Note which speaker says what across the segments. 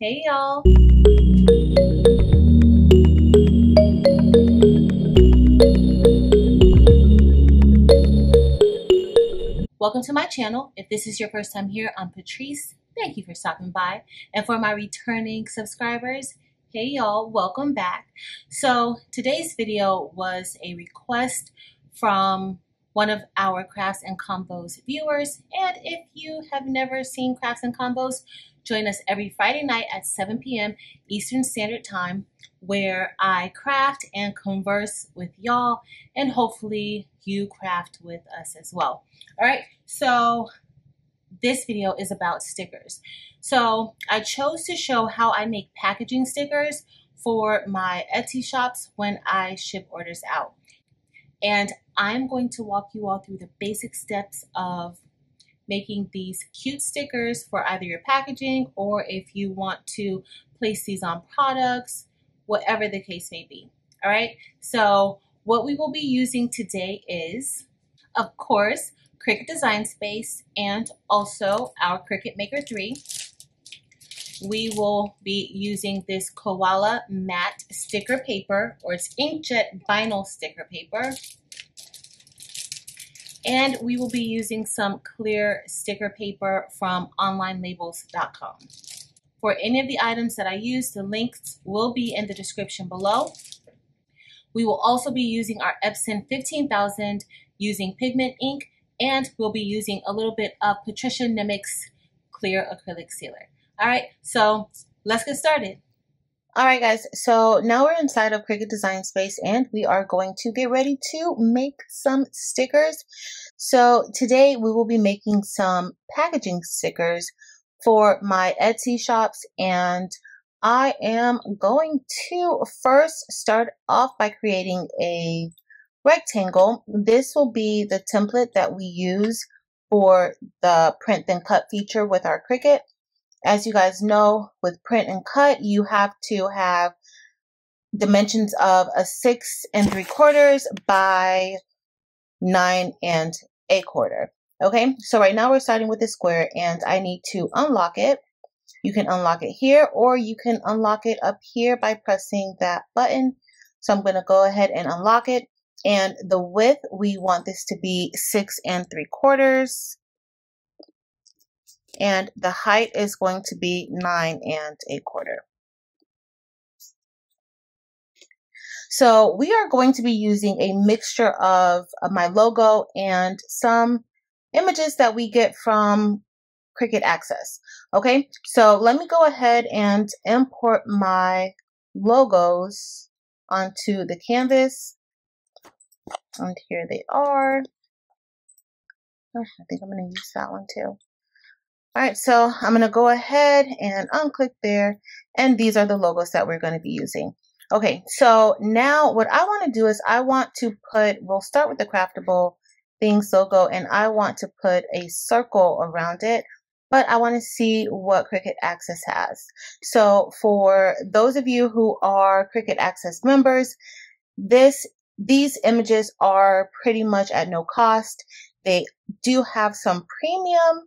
Speaker 1: Hey y'all! Welcome to my channel. If this is your first time here, I'm Patrice. Thank you for stopping by. And for my returning subscribers, hey y'all, welcome back. So today's video was a request from one of our Crafts and Convos viewers. And if you have never seen Crafts and Convos, join us every Friday night at 7 p.m. Eastern Standard Time, where I craft and converse with y'all, and hopefully you craft with us as well. All right, so this video is about stickers. So I chose to show how I make packaging stickers for my Etsy shops when I ship orders out. And I'm going to walk you all through the basic steps of making these cute stickers for either your packaging or if you want to place these on products, whatever the case may be. All right, so what we will be using today is, of course, Cricut Design Space and also our Cricut Maker 3. We will be using this Koala matte sticker paper or it's inkjet vinyl sticker paper. And we will be using some clear sticker paper from onlinelabels.com. For any of the items that I use, the links will be in the description below. We will also be using our Epson 15000 using pigment ink and we'll be using a little bit of Patricia Nimocks' clear acrylic sealer. All right, so let's get started. All right, guys, so now we're inside of Cricut Design Space and we are going to get ready to make some stickers. So today we will be making some packaging stickers for my Etsy shops and I am going to first start off by creating a rectangle. This will be the template that we use for the print then cut feature with our Cricut. As you guys know, with print and cut, you have to have dimensions of a six and three quarters by nine and a quarter. Okay, so right now we're starting with a square and I need to unlock it. You can unlock it here or you can unlock it up here by pressing that button. So I'm going to go ahead and unlock it. And the width, we want this to be six and three quarters. And the height is going to be nine and a quarter. So we are going to be using a mixture of, my logo and some images that we get from Cricut Access. Okay, so let me go ahead and import my logos onto the canvas. And here they are. I think I'm going to use that one too. All right, so I'm going to go ahead and unclick there. And these are the logos that we're going to be using. Okay, so now what I want to do is I want to put, we'll start with the craftable things logo and I want to put a circle around it but I want to see what Cricut Access has. So for those of you who are Cricut Access members, this these images are pretty much at no cost. They do have some premium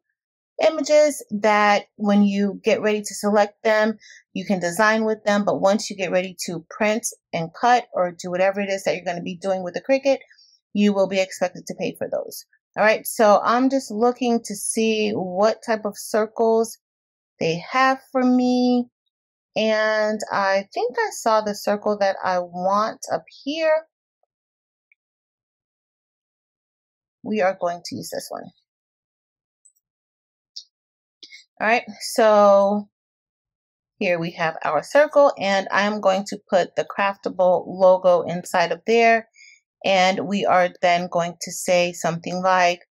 Speaker 1: images that when you get ready to select them, you can design with them. But once you get ready to print and cut or do whatever it is that you're going to be doing with the Cricut, you will be expected to pay for those. All right, so I'm just looking to see what type of circles they have for me. And I think I saw the circle that I want up here. we are going to use this one. All right, so here we have our circle and I'm going to put the craftable logo inside of there. And we are then going to say something like,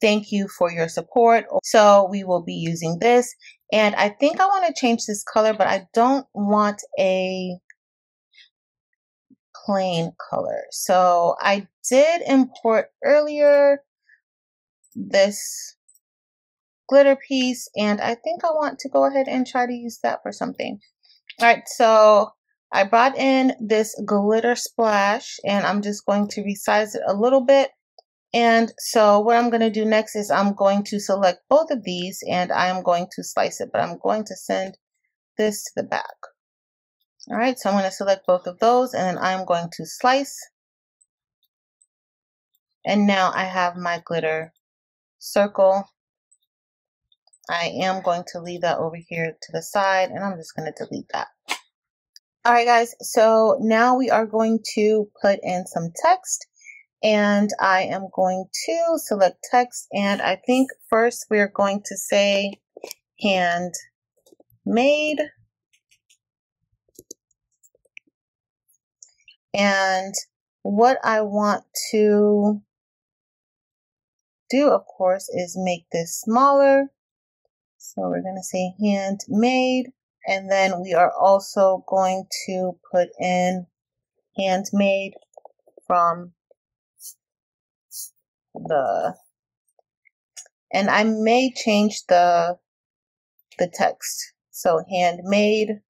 Speaker 1: thank you for your support. So we will be using this. And I think I want to change this color, but I don't want a plain color. So I did import earlier this glitter piece and I think I want to go ahead and try to use that for something. All right, so I brought in this glitter splash and I'm just going to resize it a little bit. And so what I'm going to do next is I'm going to select both of these and I'm going to slice it, but I'm going to send this to the back. All right, so I'm going to select both of those and then I'm going to slice. And now I have my glitter circle. I am going to leave that over here to the side and I'm just going to delete that. All right, guys, so now we are going to put in some text and I am going to select text and I think first we're going to say hand made and what I want to do of course is make this smaller so we're going to say handmade and then we are also going to put in handmade from the and I may change the the text. So handmade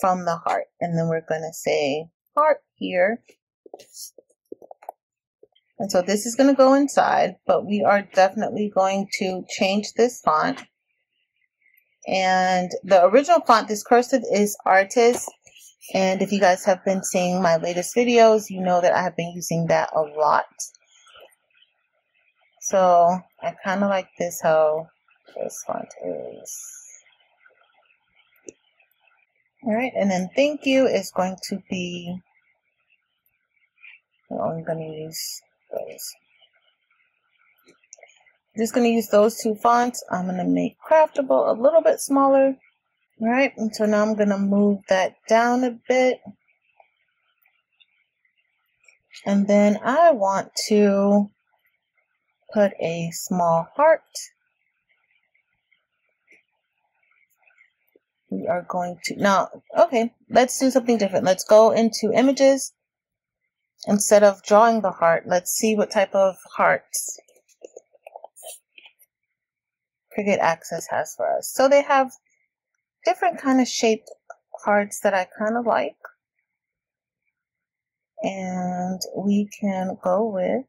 Speaker 1: from the heart. And then we're going to say heart here. And so this is going to go inside, but we are definitely going to change this font. And the original font, this cursive is Artist. And if you guys have been seeing my latest videos, you know that I have been using that a lot. So I kind of like this how this font is. Alright, and then thank you is going to be, I'm going to use those. I'm just going to use those two fonts. I'm going to make Craftable a little bit smaller. All right, and so now I'm going to move that down a bit. And then I want to put a small heart. We are going to, now, okay, let's do something different. Let's go into images. Instead of drawing the heart, let's see what type of hearts Cricut Access has for us. So they have different kind of shaped hearts that I kind of like. And we can go with,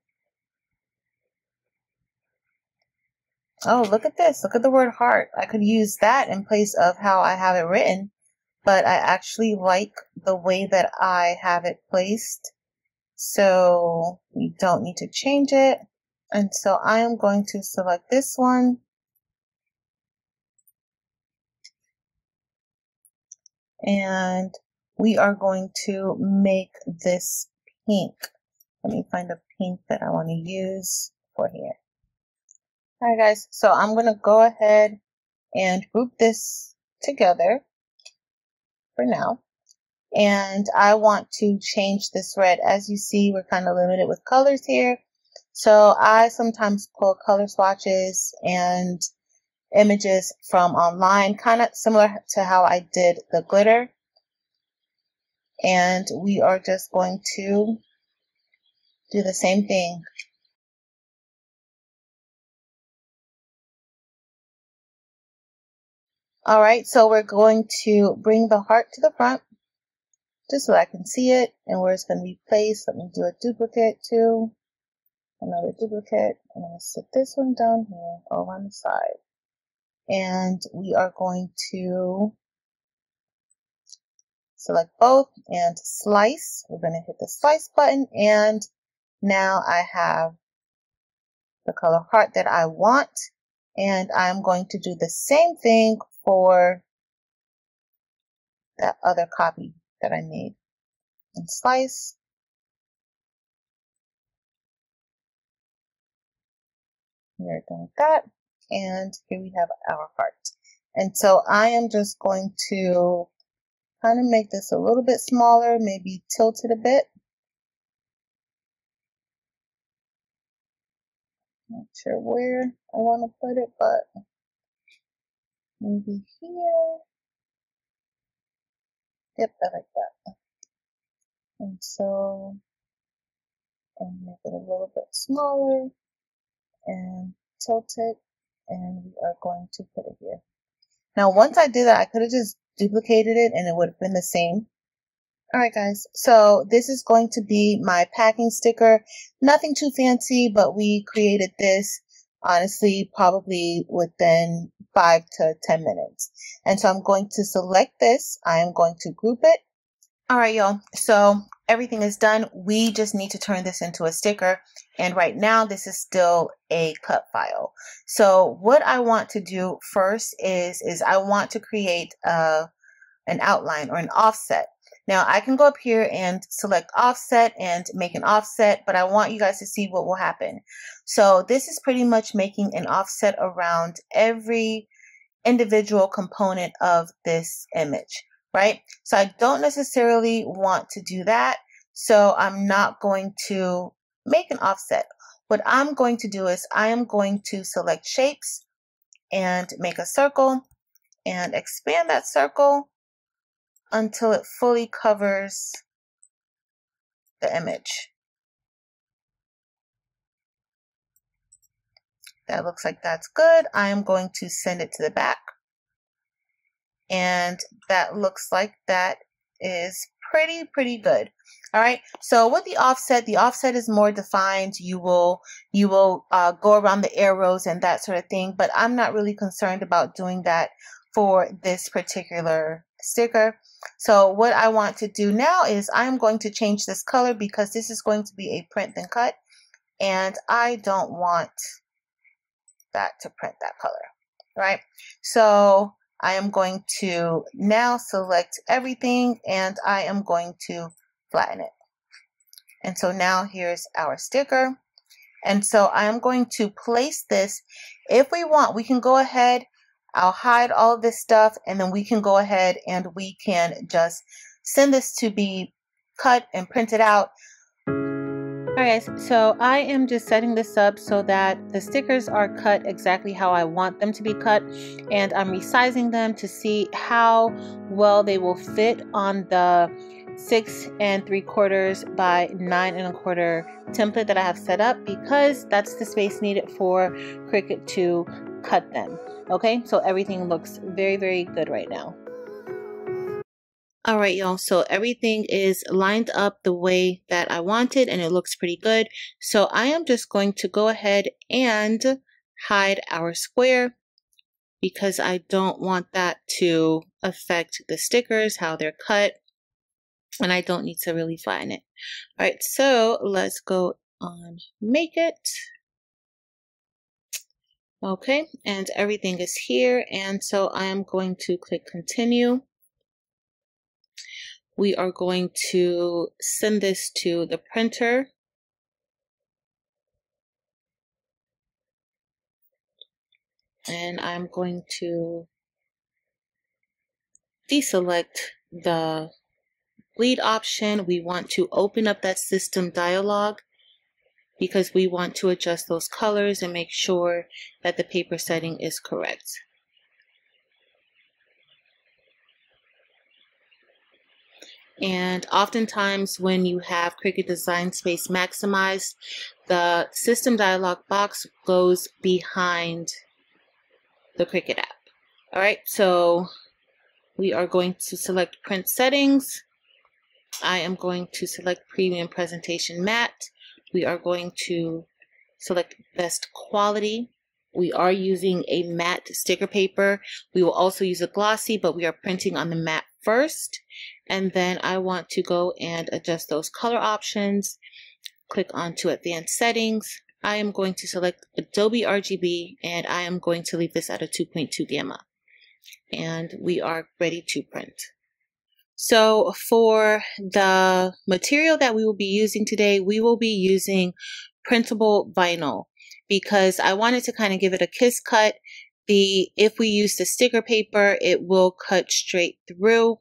Speaker 1: oh, look at this. Look at the word heart. I could use that in place of how I have it written, but I actually like the way that I have it placed. So we don't need to change it. And so I am going to select this one and we are going to make this pink. Let me find a pink that I want to use for here. Alright guys, so I'm going to go ahead and group this together for now. And I want to change this red. As you see, we're kind of limited with colors here. So I sometimes pull color swatches and images from online, kind of similar to how I did the glitter. And we are just going to do the same thing. All right, so we're going to bring the heart to the front just so I can see it and where it's going to be placed. Let me do a duplicate too. Another duplicate. I'm going to set this one down here over on the side and we are going to select both and slice. We're going to hit the slice button and now I have the color heart that I want and I'm going to do the same thing for that other copy that I made and slice we're done with that and here we have our heart. And so I am just going to kind of make this a little bit smaller, maybe tilt it a bit. Not sure where I want to put it, but maybe here. Yep, I like that. And so, and make it a little bit smaller and tilt it and we are going to put it here. Now, once I did that, I could have just duplicated it and it would have been the same. Alright guys, so this is going to be my packing sticker. Nothing too fancy, but we created this honestly probably within five to 10 minutes. And so I'm going to select this. I am going to group it. All right, y'all. So everything is done. We just need to turn this into a sticker. And right now, this is still a cut file. So what I want to do first is, is I want to create a, uh, an outline or an offset. Now I can go up here and select offset and make an offset, but I want you guys to see what will happen. So this is pretty much making an offset around every individual component of this image, right? So I don't necessarily want to do that. So I'm not going to make an offset. What I'm going to do is I am going to select shapes and make a circle and expand that circle until it fully covers the image. That looks like that's good. I am going to send it to the back. And that looks like that is pretty, pretty good. All right. So with the offset, the offset is more defined. You will, you will uh, go around the arrows and that sort of thing, but I'm not really concerned about doing that for this particular sticker. So what I want to do now is I'm going to change this color because this is going to be a print then cut and I don't want that to print that color, right? So I am going to now select everything and I am going to flatten it. And so now here's our sticker. And so I am going to place this. If we want, we can go ahead I'll hide all of this stuff and then we can go ahead and we can just send this to be cut and printed out. Alright guys, so I am just setting this up so that the stickers are cut exactly how I want them to be cut and I'm resizing them to see how well they will fit on the six and three quarters by nine and a quarter template that I have set up because that's the space needed for Cricut to cut them. Okay, so everything looks very, very good right now. All right, y'all. So everything is lined up the way that I wanted and it looks pretty good. So I am just going to go ahead and hide our square because I don't want that to affect the stickers, how they're cut, and I don't need to really flatten it. All right, so let's go on make it. Okay, and everything is here. And so I am going to click continue. We are going to send this to the printer. And I'm going to deselect the bleed option. We want to open up that system dialog because we want to adjust those colors and make sure that the paper setting is correct. And oftentimes when you have Cricut Design Space maximized, the system dialog box goes behind the Cricut app. All right, so we are going to select print settings. I am going to select premium presentation matte we are going to select best quality. We are using a matte sticker paper. We will also use a glossy, but we are printing on the matte first. And then I want to go and adjust those color options. Click onto advanced settings. I am going to select Adobe RGB and I am going to leave this at a 2.2 gamma. And we are ready to print. So for the material that we will be using today, we will be using printable vinyl because I wanted to kind of give it a kiss cut. The If we use the sticker paper, it will cut straight through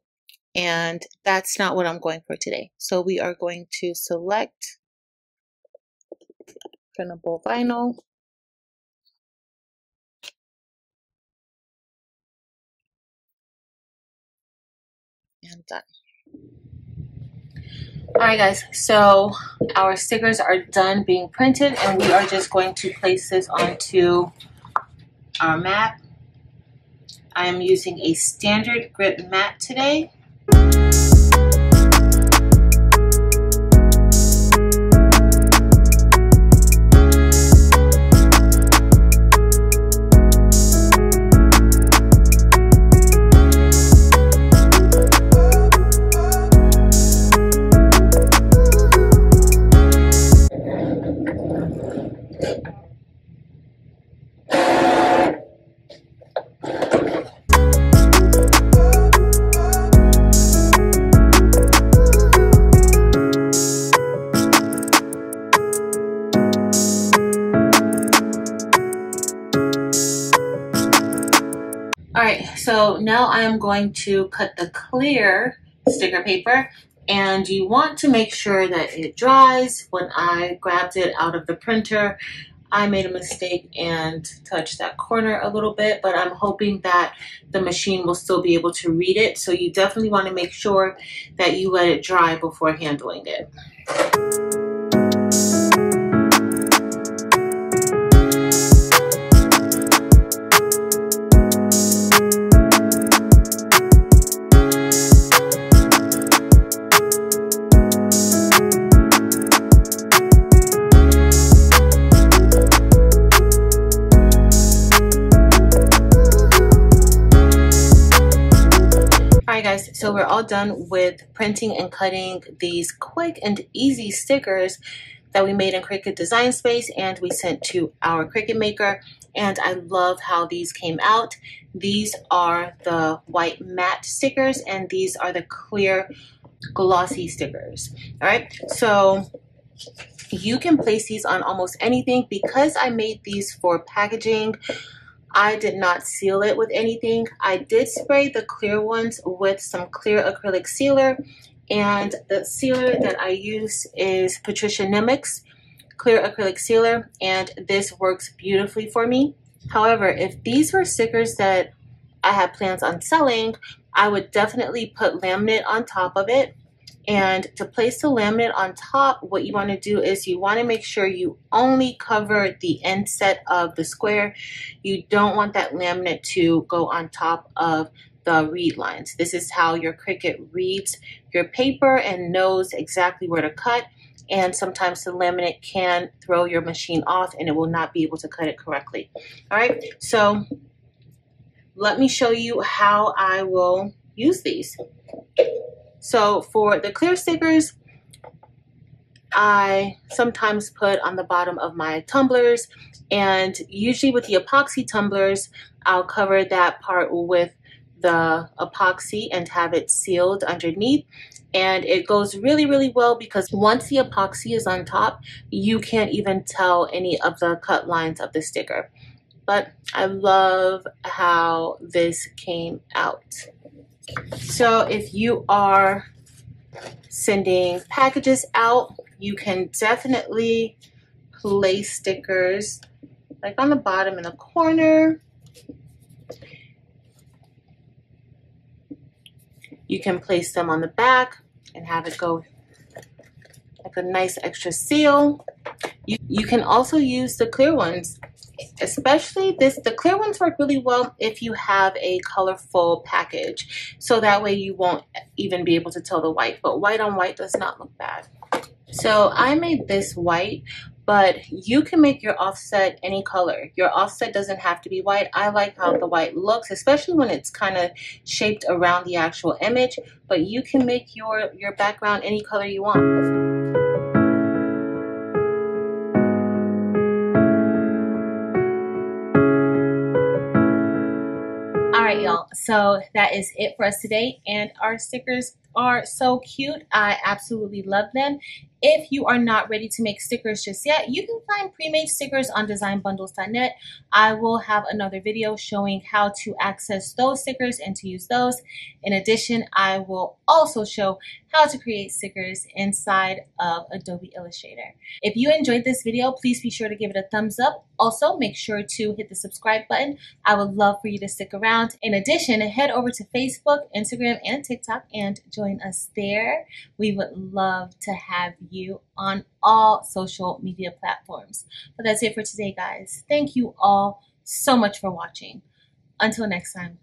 Speaker 1: and that's not what I'm going for today. So we are going to select printable vinyl. And done. Alright guys, so our stickers are done being printed and we are just going to place this onto our mat. I am using a standard grip mat today. Am going to cut the clear sticker paper and you want to make sure that it dries. When I grabbed it out of the printer, I made a mistake and touched that corner a little bit, but I'm hoping that the machine will still be able to read it. So you definitely want to make sure that you let it dry before handling it. Guys, so we're all done with printing and cutting these quick and easy stickers that we made in Cricut Design Space and we sent to our Cricut Maker. And I love how these came out. These are the white matte stickers and these are the clear glossy stickers. All right, so you can place these on almost anything because I made these for packaging. I did not seal it with anything. I did spray the clear ones with some clear acrylic sealer and the sealer that I use is Patricia Nimocks' clear acrylic sealer and this works beautifully for me. However, if these were stickers that I had plans on selling, I would definitely put laminate on top of it and to place the laminate on top, what you want to do is you want to make sure you only cover the inset of the square. You don't want that laminate to go on top of the read lines. This is how your Cricut reads your paper and knows exactly where to cut. And sometimes the laminate can throw your machine off and it will not be able to cut it correctly. All right, so let me show you how I will use these. So for the clear stickers, I sometimes put on the bottom of my tumblers and usually with the epoxy tumblers, I'll cover that part with the epoxy and have it sealed underneath. And it goes really really well because once the epoxy is on top you can't even tell any of the cut lines of the sticker. But I love how this came out so if you are sending packages out, you can definitely place stickers like on the bottom in the corner. You can place them on the back and have it go like a nice extra seal. You, you can also use the clear ones especially this the clear ones work really well if you have a colorful package. So that way you won't even be able to tell the white but white on white does not look bad. So I made this white but you can make your offset any color. Your offset doesn't have to be white. I like how the white looks especially when it's kind of shaped around the actual image but you can make your your background any color you want So that is it for us today. And our stickers are so cute. I absolutely love them. If you are not ready to make stickers just yet, you can find pre-made stickers on designbundles.net. I will have another video showing how to access those stickers and to use those. In addition, I will also show how to create stickers inside of Adobe Illustrator. If you enjoyed this video, please be sure to give it a thumbs up. Also, make sure to hit the subscribe button. I would love for you to stick around. In addition, head over to Facebook, Instagram, and TikTok and join us there. We would love to have you on all social media platforms. But that's it for today, guys. Thank you all so much for watching. Until next time.